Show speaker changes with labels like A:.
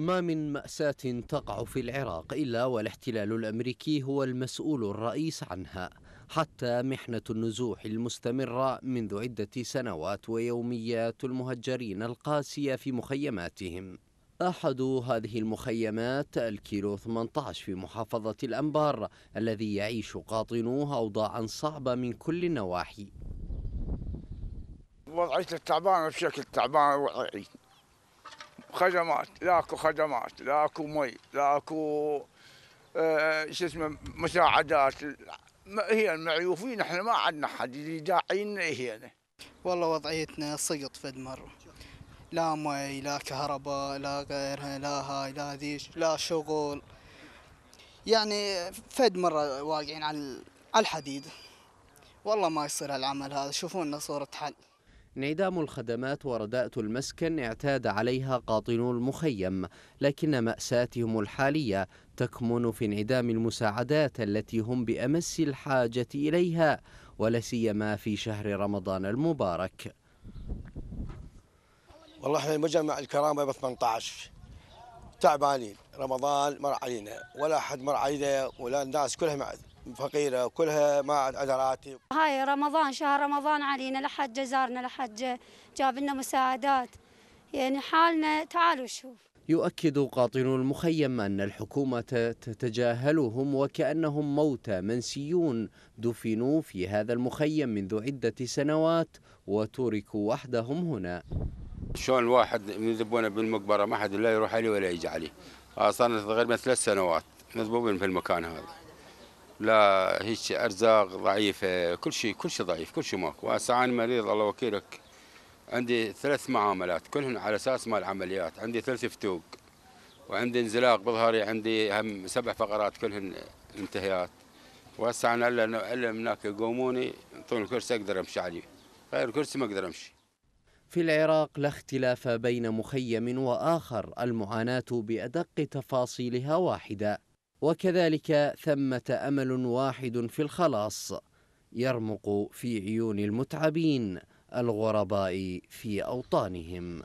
A: ما من مأساة تقع في العراق إلا والاحتلال الأمريكي هو المسؤول الرئيس عنها حتى محنة النزوح المستمرة منذ عدة سنوات ويوميات المهجرين القاسية في مخيماتهم. أحد هذه المخيمات الكيلو 18 في محافظة الأنبار الذي يعيش قاطنوه أوضاعا صعبة من كل النواحي.
B: وضعية التعبانة بشكل تعبان خدمات لا اكو خدمات لا اكو مي لا اكو آه شو اسمه مساعدات. هي المعيوفين إحنا ما عندنا حد اللي داعينا هنا.
C: والله وضعيتنا صيط فد مرة لا مي لا كهرباء لا غيرها لا هاي لا ذيش لا شغل. يعني فد مرة واقعين على الحديد. والله ما يصير هالعمل هذا. شوفوا لنا صورة حل.
A: انعدام الخدمات ورداءة المسكن اعتاد عليها قاطنو المخيم لكن مأساتهم الحالية تكمن في انعدام المساعدات التي هم بأمس الحاجة إليها ولا سيما في شهر رمضان المبارك.
D: والله إحنا مجمع الكرامة ب 18 تعبانين رمضان مر علينا. ولا أحد مر علينا ولا الناس كلها فقيرة كلها ما عاد راتب.
E: هاي رمضان شهر رمضان علينا لحد زارنا لحد جاب لنا مساعدات. يعني حالنا تعالوا شوف.
A: يؤكد قاطنو المخيم أن الحكومة تتجاهلهم وكأنهم موتى منسيون. دفنوا في هذا المخيم منذ عدة سنوات وتركوا وحدهم هنا.
F: شلون الواحد يذبونه بالمقبرة؟ ما حد لا يروح عليه ولا يجي عليه. صار تقريبا ثلاث سنوات مذبوبين في المكان هذا. لا هيك أرزاق ضعيفة. كل شيء كل شيء ضعيف كل شيء ماكو. وهسه أنا مريض الله وكيلك عندي ثلاث معاملات كلهن على أساس مال عمليات. عندي ثلاث فتوق وعندي انزلاق بظهري عندي هم سبع فقرات كلهن منتهيات وهسه أنا إلا الا هناك يقوموني يعطوني كرسي أقدر أمشي عليه. غير الكرسي ما أقدر أمشي.
A: في العراق لا اختلاف بين مخيم وآخر المعاناة بأدق تفاصيلها واحدة. وكذلك ثمة أمل واحد في الخلاص يرمق في عيون المتعبين الغرباء في أوطانهم.